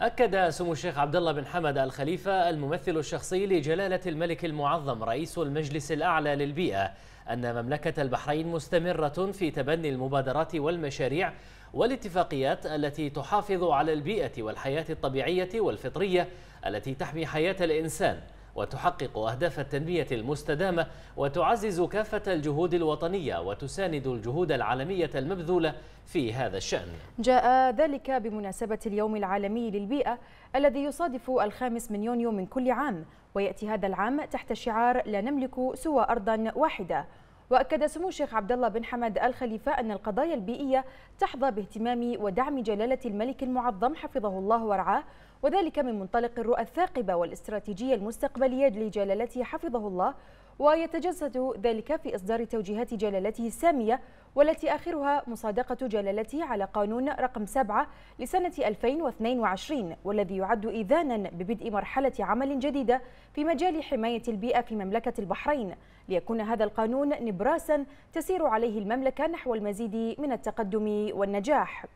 أكد سمو الشيخ عبد الله بن حمد الخليفة الممثل الشخصي لجلالة الملك المعظم رئيس المجلس الأعلى للبيئة أن مملكة البحرين مستمرة في تبني المبادرات والمشاريع والاتفاقيات التي تحافظ على البيئة والحياة الطبيعية والفطرية التي تحمي حياة الإنسان. وتحقق أهداف التنمية المستدامة وتعزز كافة الجهود الوطنية وتساند الجهود العالمية المبذولة في هذا الشأن. جاء ذلك بمناسبة اليوم العالمي للبيئة الذي يصادف الخامس من يونيو من كل عام ويأتي هذا العام تحت شعار لا نملك سوى أرضا واحدة. وأكد سمو الشيخ عبد الله بن حمد الخليفة أن القضايا البيئية تحظى باهتمام ودعم جلالة الملك المعظم حفظه الله ورعاه وذلك من منطلق الرؤى الثاقبة والاستراتيجية المستقبلية لجلالته حفظه الله ويتجسد ذلك في إصدار توجيهات جلالته السامية والتي آخرها مصادقة جلالته على قانون رقم 7 لسنة 2022 والذي يعد إذانا ببدء مرحلة عمل جديدة في مجال حماية البيئة في مملكة البحرين. ليكون هذا القانون نبراسا تسير عليه المملكة نحو المزيد من التقدم والنجاح.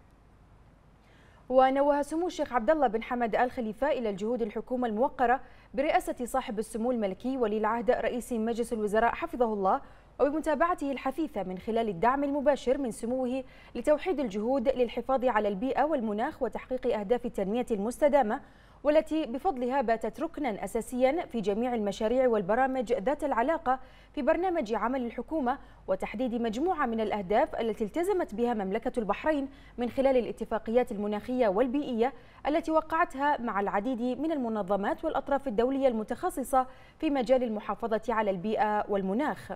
ونوه سمو الشيخ عبد الله بن حمد آل خليفة إلى الجهود الحكومة الموقرة برئاسة صاحب السمو الملكي ولي العهد رئيس مجلس الوزراء حفظه الله وبمتابعته الحثيثة من خلال الدعم المباشر من سموه لتوحيد الجهود للحفاظ على البيئة والمناخ وتحقيق أهداف التنمية المستدامة والتي بفضلها باتت ركنا أساسيا في جميع المشاريع والبرامج ذات العلاقة في برنامج عمل الحكومة وتحديد مجموعة من الأهداف التي التزمت بها مملكة البحرين من خلال الاتفاقيات المناخية والبيئية التي وقعتها مع العديد من المنظمات والأطراف الدولية المتخصصة في مجال المحافظة على البيئة والمناخ.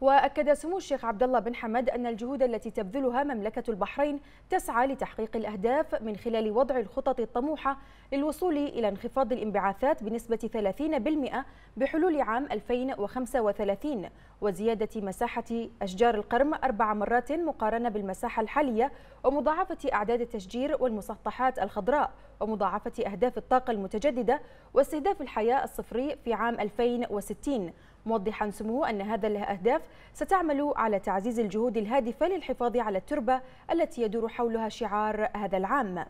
وأكد سمو الشيخ عبد الله بن حمد أن الجهود التي تبذلها مملكة البحرين تسعى لتحقيق الأهداف من خلال وضع الخطط الطموحة للوصول إلى انخفاض الانبعاثات بنسبة 30% بحلول عام 2035 وزيادة مساحة أشجار القرم أربع مرات مقارنة بالمساحة الحالية ومضاعفة أعداد التشجير والمسطحات الخضراء ومضاعفة أهداف الطاقة المتجددة واستهداف الحياة الصفري في عام 2060 موضحا سموه أن هذا الأهداف ستعمل على تعزيز الجهود الهادفة للحفاظ على التربة التي يدور حولها شعار هذا العام.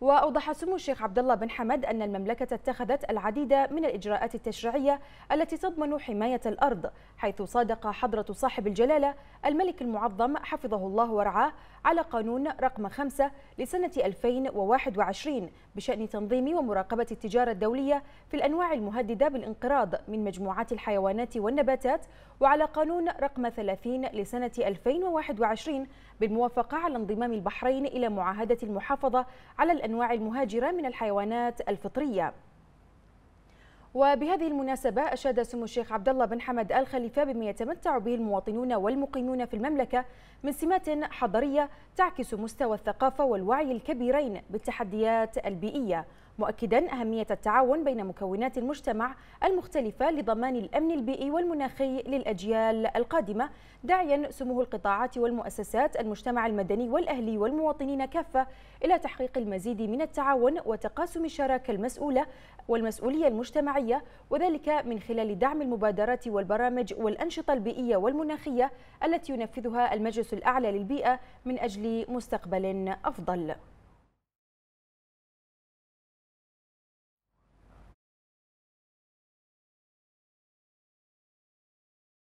وأوضح سمو الشيخ عبد الله بن حمد أن المملكة اتخذت العديد من الإجراءات التشريعية التي تضمن حماية الأرض حيث صادق حضرة صاحب الجلالة الملك المعظم حفظه الله ورعاه على قانون رقم 5 لسنة 2021 بشأن تنظيم ومراقبة التجارة الدولية في الأنواع المهددة بالانقراض من مجموعات الحيوانات والنباتات وعلى قانون رقم 30 لسنة 2021 بالموافقة على انضمام البحرين إلى معاهدة المحافظة على الأنواع المهاجرة من الحيوانات الفطرية. وبهذه المناسبة أشاد سمو الشيخ عبد الله بن حمد آل خليفة بما يتمتع به المواطنون والمقيمون في المملكة من سمات حضرية تعكس مستوى الثقافة والوعي الكبيرين بالتحديات البيئية. مؤكدا أهمية التعاون بين مكونات المجتمع المختلفة لضمان الأمن البيئي والمناخي للأجيال القادمة داعيا سمو القطاعات والمؤسسات المجتمع المدني والأهلي والمواطنين كافة إلى تحقيق المزيد من التعاون وتقاسم الشراكة المسؤولة والمسؤولية المجتمعية وذلك من خلال دعم المبادرات والبرامج والأنشطة البيئية والمناخية التي ينفذها المجلس الأعلى للبيئة من أجل مستقبل أفضل.